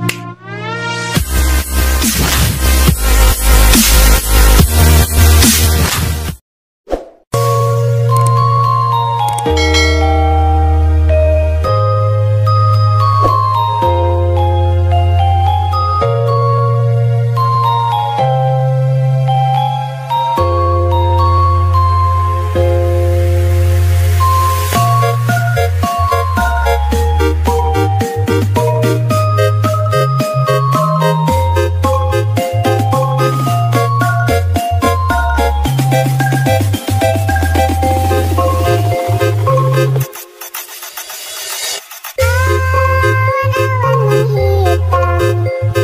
Bye. Gas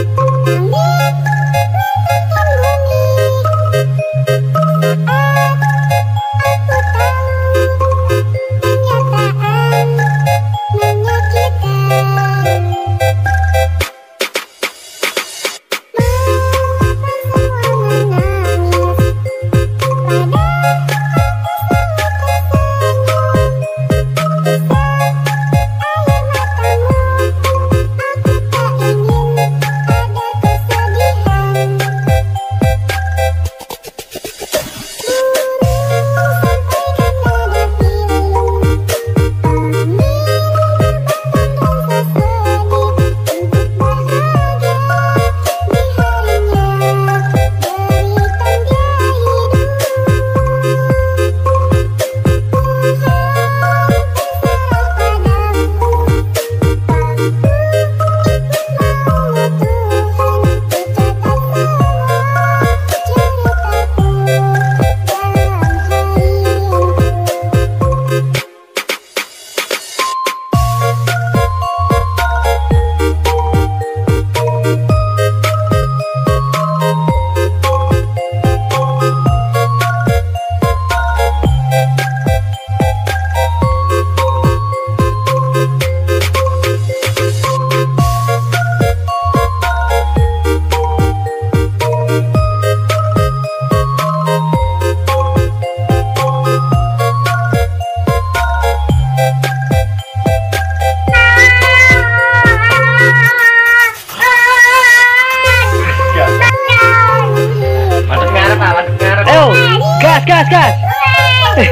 gas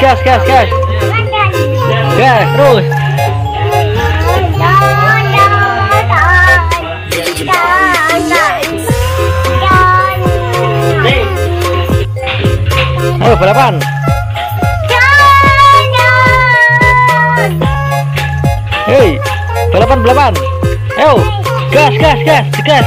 gas gas gas. Gas terus. Ayo balapan. Hei balapan balapan. Ayo gas gas gas gas